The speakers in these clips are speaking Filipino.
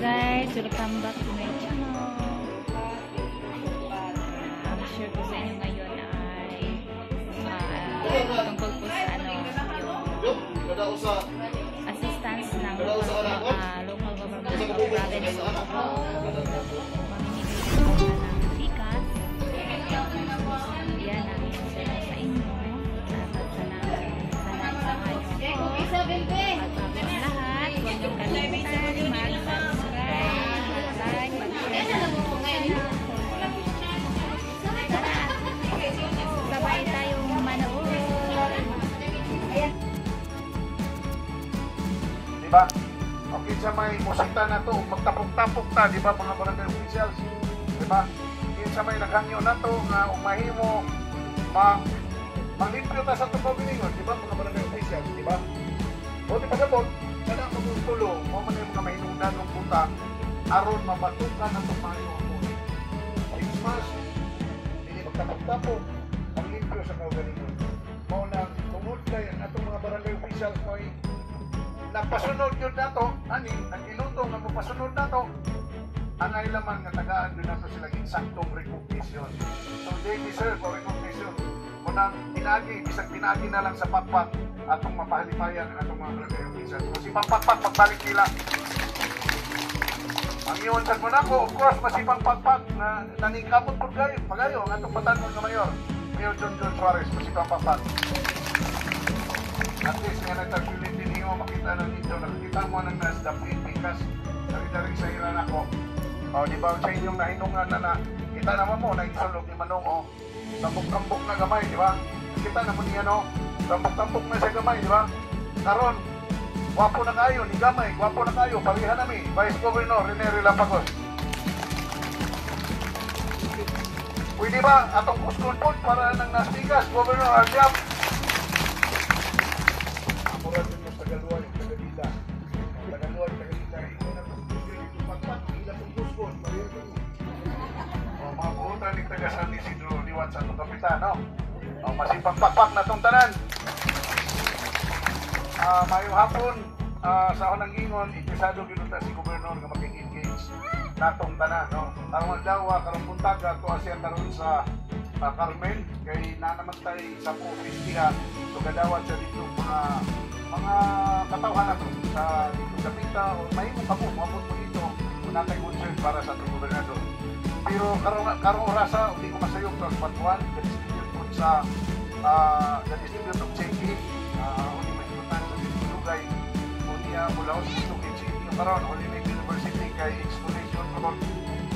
guys, welcome back to my channel. I'm sure ko sa inyo ngayon ay ah, tungkol po sa ano, yung assistance ng local, ah, local government of province of Bohol. Di ba? Okay sa may musita na to, magtapok-tapok ta, di ba mga barangay officials? Di ba? Kinsa may naghangyo na to, nga umahimo, ma manglimpyo ta sa tubaw biningon, di ba mga barangay officials, di ba? O di pa sabot, kada magustulo, mo man yung mga mahinungdan ng puta, aron mabatukan ang tumayo mo. Christmas, hindi magtapok-tapok, manglimpyo sa kaugalingon. Mao na, tungod kay ang atong mga barangay officials mo ay nagpasunod yun nato, ani, ang iluto nga mapasunod nato, ang ay laman nga tagaan doon nato sila insaktong recognition. So they deserve for recognition. Kung ang pinagi, bisag pinagi na lang sa pakpak, atong mapahalipayan ang atong mga barangay officials. So si pakpak, pagbalik nila. Ang iyon sa mo nako, of course, masipang pakpak na naningkamot po kayo, pagayo, ang atong batanon nga mayor, Mayor John John Suarez, masipang pakpak. At least nga nagtagpilit niyo makita ng dito. Nakikita mo ng nasdap pikas. Dari-dari sa ilan ako. O, di ba sa inyong nahinungan na na kita naman mo, naisulog ni Manong, o. Tambok-tambok na gamay, di ba? Kita naman niya, no? Tambok-tambok na sa gamay, di ba? Karon, gwapo na kayo, ni gamay, gwapo na kayo, parihan nami, Vice Governor Rene Relapagos. Pwede ba atong kuskon para nang nastigas, Governor Arjab? No? O, masipang pakpak na itong tanan. Ah, mayong hapon, ah, sa unang ingon, ipisado ginuta si Gobernador nga mag-engage natong tanan, no? Tarong dawa, karong puntaga, to siya karon sa uh, Carmel, kay nanamatay sa Pupistiha, so gadawat siya dito mga mga katawhan na to sa dito sa pita o mahimong kamo maabot mo dito kung natay concern para sa itong gobernador pero karong karong orasa hindi ko masayog sa patuan sa uh, distribute of check-in uh, uli may inutan sa dito lugay. Unya mula sa Tukit City karon Holy Name University kay exploration karon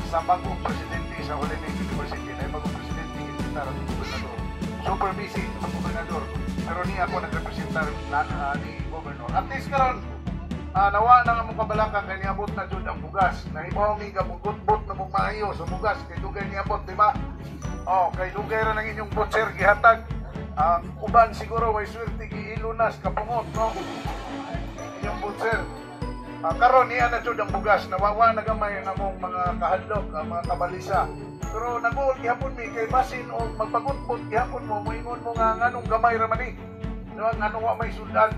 sa bagong presidente sa Holy Name University na bagong presidente kita sa gobernador super busy ang gobernador. Pero ni ako nagrepresentar na, uh, ni gobernador. At least karon Ah, nawa na nga mong kabalaka kay niabot na jud ang bugas. Na ibaw mi gabugot-bot na mong sa bugas kay dugay niabot, di ba? Oh, kay dugay ra ng inyong butcher gihatag. Ang uban siguro way swerte giilunas kapungot, no? Inyong butcher. Ah, karon niya na jud ang bugas nawawa na gamay ang among mga kahadlok, ang mga kabalisa. Pero naguol gihapon mi kay basin o magpagutbot gihapon mo moingon mo nga nganong gamay ra man ni. No, ngano wa may sudan.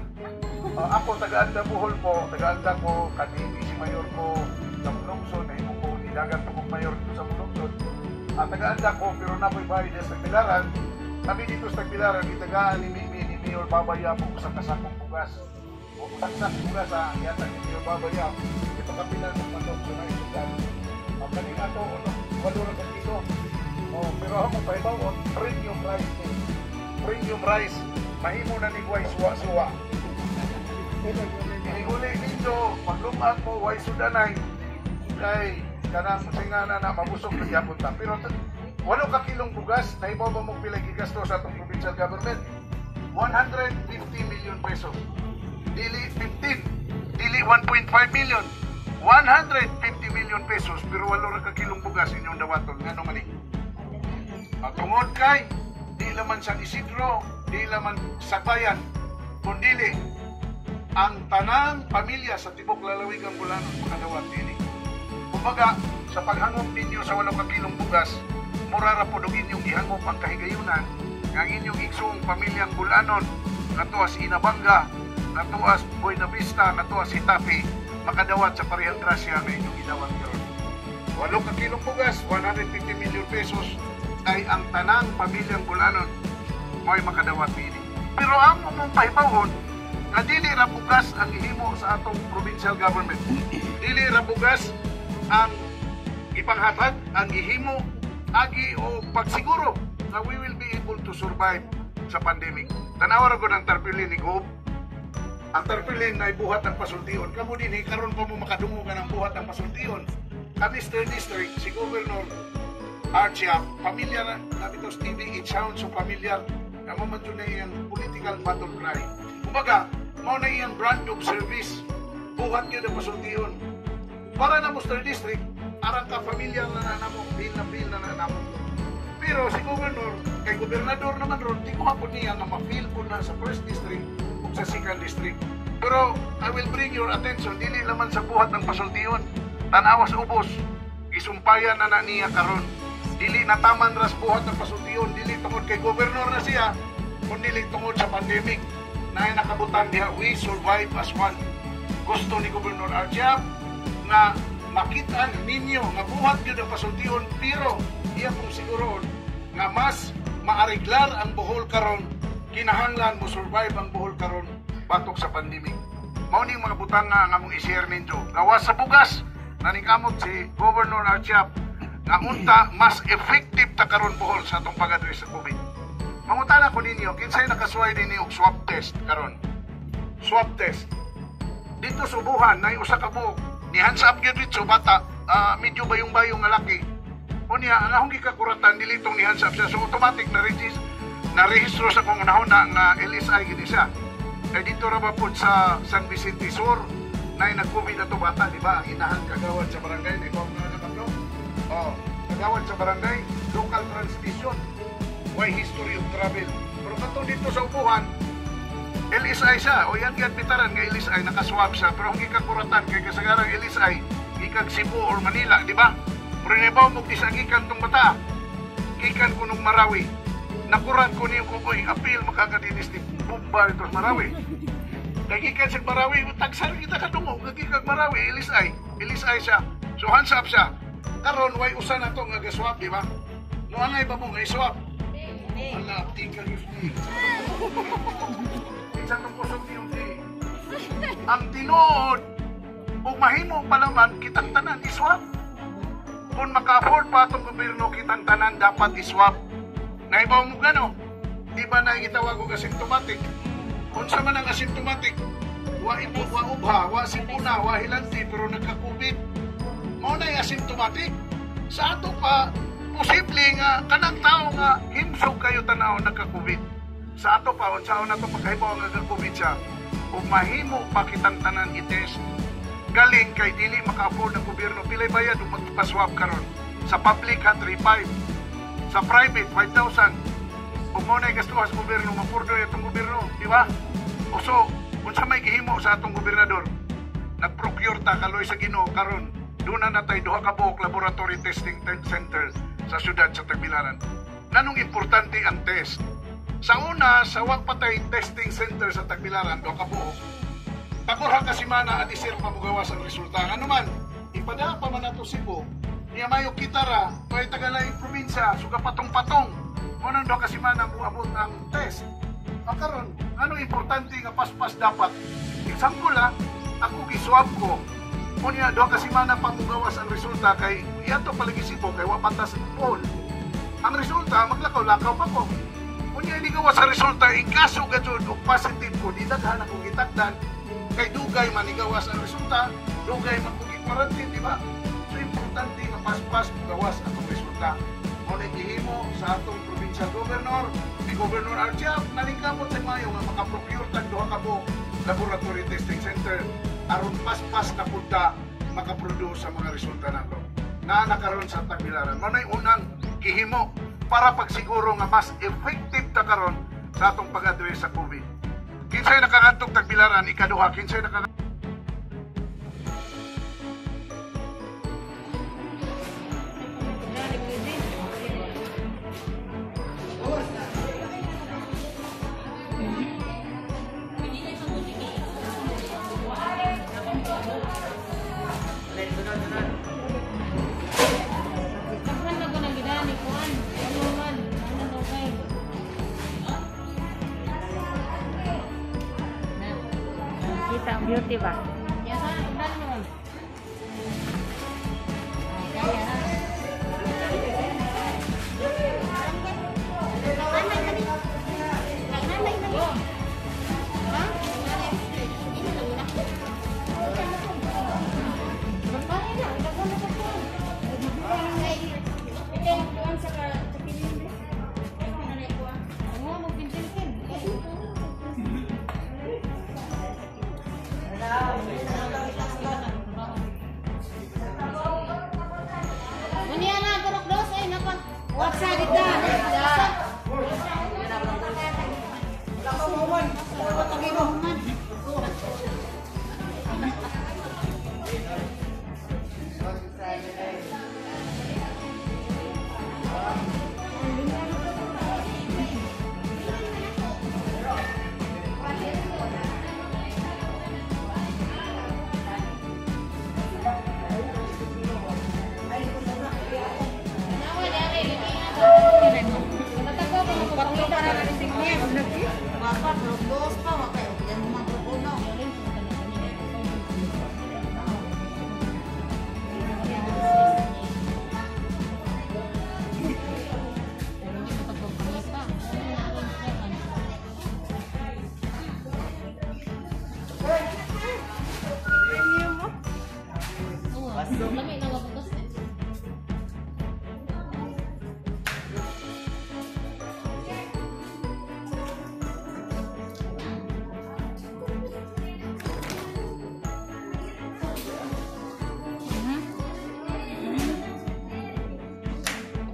Uh, ako taga-anda Bohol po, taga-anda ko, kanini si Mayor ko sa Mulongson, na imo ko nilagan po kong Mayor dito sa Mulongson. Uh, taga-anda ko, pero napoy bahay din sa Tagbilaran. Kami dito sa Tagbilaran, itagaan ni Mimi ni Mayor Babaya po sa kasakong bugas. O saksak bugas ha, yata ni Mayor Babaya. Ito kapilan sa Mulongson na isugan. Uh, kanina to, ano, walo na kilo. Oh, pero ako paibaw, on premium rice. Premium rice, mahimo na ni Guay suwa-suwa. Iniguli ninyo, paglumag mo, way sudanay, kay kanang singana na mabusog na gyapon ta. Pero walo ka kilong bugas, na ibaw ba mo pila gigasto sa atong provincial government? 150 million pesos. Dili 15, dili 1.5 million. 150 million pesos, pero walo ra ka bugas inyong dawaton. Ngano man ni? Ang tungod kay, di laman sa Isidro, di laman sa bayan, kundili ang tanang pamilya sa tibok lalawigan Bulanon makadawat dili. Kumbaga, sa paghangop ninyo sa walong kakilong bugas, mura ra po inyong ihangop ang kahigayunan ng inyong igsoong pamilyang Bulanon, nga tuwas Inabanga, nga tuwas Buena Vista, nga tuwas Hitapi, makadawat sa parehang grasya na inyong gidawat karon. Walo ka kilong bugas, 150 million pesos ay ang tanang pamilyang bulanon mo'y makadawat pili. Pero ang mong pahibawon, nga dili ra bugas ang ihimo sa atong provincial government. Dili ra bugas ang ipanghatag ang ihimo agi o pagsiguro na we will be able to survive sa pandemic. Tanawa ra ko ng tarpilin ni Gob. Ang tarpilin na buhat ng pasultiyon. Kamu din, eh, karon pa mo makadungo ka ng buhat ng pasultiyon. Kami Mr. District, si Governor Archia, pamilyar na namin ito, Stevie, it sounds so familiar. Kamo na iyang political battle cry. Kumbaga, mao na iyang brand of service. Buhat yun ang pasultiyon. Para na Mr. District, arang ka familiar na na namo, bill na bill na na namo. Pero si Governor, kay Gobernador naman ron, di ko hapon niya na ma-feel ko na sa first district o sa second district. Pero I will bring your attention, dili naman sa buhat ng pasultiyon. Tanawa sa ubos, isumpayan na na niya karon. Dili na taman ras buhat ng pasultiyon, dili tungod kay Governor na siya, kundi tungod sa pandemic na nakabutan diha, we survive as one. Gusto ni Governor Archia na makita ninyo nga buhat yun ang pasultiyon pero iya pong siguroon nga mas maariglar ang buhol karon kinahanglan mo survive ang buhol karon batok sa pandemic. Mao ning mga butang nga nga mong i-share ninyo. Gawas sa bugas naningkamot si Governor Archiap nga unta mas effective ta karon buhol sa atong pag-address sa COVID mangutana ko ninyo kinsay nakasuway din og swab test karon. Swab test. Dito sa ubuhan na usa ka buok ni hands up gyud dito bata. Ah, medyo bayong-bayong nga laki. Unya ang akong gikakuratan dilitong ni hands up siya. So automatic na regis na rehistro sa kung unahon na nga LSI gid siya. Kay dito ra ba pud sa San Vicente Sur? Na nag-COVID na to bata di ba? Ang inahan kagawad sa barangay ni ko na naman oh kagawad sa barangay local transmission why history of travel. Pero katong dito sa upuhan LSI siya. O yan yan bitaran nga LSI nakaswab siya. Pero ang gikakuratan kay kasagarang LSI gikag Cebu or Manila di ba? Pero nibaw mo gisagikan tong bata gikan ko nung Marawi. Nakuran ko niyo ko koy apil makakadinis ni Bumba ito sa Marawi. Kay gikan sa Marawi tagsar kita kadungo gikag Marawi LSI LSI siya. So hands up siya. Karon way usa na to nga gaswab di ba? No angay ba mo nga iswab Ala, tingkal yun Minsan ng kusog yung di. Ang tinood, kung mahimo pa naman, kitang tanan, iswap. Kung maka-afford pa itong gobyerno, kitang tanan, dapat iswap. Naibaw mo gano? Di ba na itawag ko asymptomatic? Kung sa man ang asymptomatic, wa ipo, wa ubha, wa sipuna, wa hilanti, pero nagka-COVID. Mao na asymptomatic. Sa ato pa, posible nga kanang tao nga himsog kayo tanaw nagka-COVID. Sa ato pa unsa na to pagkahibaw nga nagka-COVID siya. Ug mahimo pa kitang tanan i-test. Galing kay dili maka-afford ng gobyerno pilay bayad ug magpaswab karon. Sa public ha 3.5. Sa private 5,000. Ug mo na gasto sa gobyerno mapurdo itong gobyerno, di ba? O so, unsa may gihimo sa atong gobernador? Nag-procure ta kaloy sa Ginoo karon doon na natay duha ka buok laboratory testing center sa syudad sa Tagbilaran. Nanong importante ang test? Sa una, sa wag patay testing center sa Tagbilaran, duha ka buok, Takurha ka simana at isir pamugawas ang resulta. Ano man, ipada pa man ato Cebu, niya mayo kitara, kay tagalay probinsya, suga patong-patong. Munang do ka simana mo abot ang test. Ang karon, anong importante nga paspas dapat? Example ha, ako giswab ko, Kunya do kasi mana pamugawas ang resulta kay iyato palagi sipo kay wa patas poll. Ang resulta maglakaw-lakaw pa ko. Kunya hindi gawa sa resulta in kaso gadud og positive ko di daghan akong gitakdan kay dugay man igawas ang resulta, dugay man ko quarantine di ba? So importante nga pas-pas gawas atong resulta. Mo na gihimo sa atong provincial governor, ni Governor Archiab, nalingkamot sa mayo nga makaprocure tag duha ka laboratory testing center aron pas-pas na punta makaproduce sa mga resulta nato na nakaroon sa Tagbilaran. Manay unang gihimo para pagsiguro nga mas effective ta karon sa atong pag-address sa COVID. Kinsay nakakantog Tagbilaran ikaduha, kinsay nakakantog makita ang beauty ba? Yan sa ulan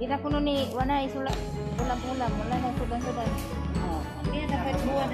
Ira kuno ni wala isula ulam-ulam, wala na sugan-sugan. Oh. Kaya dapat buwan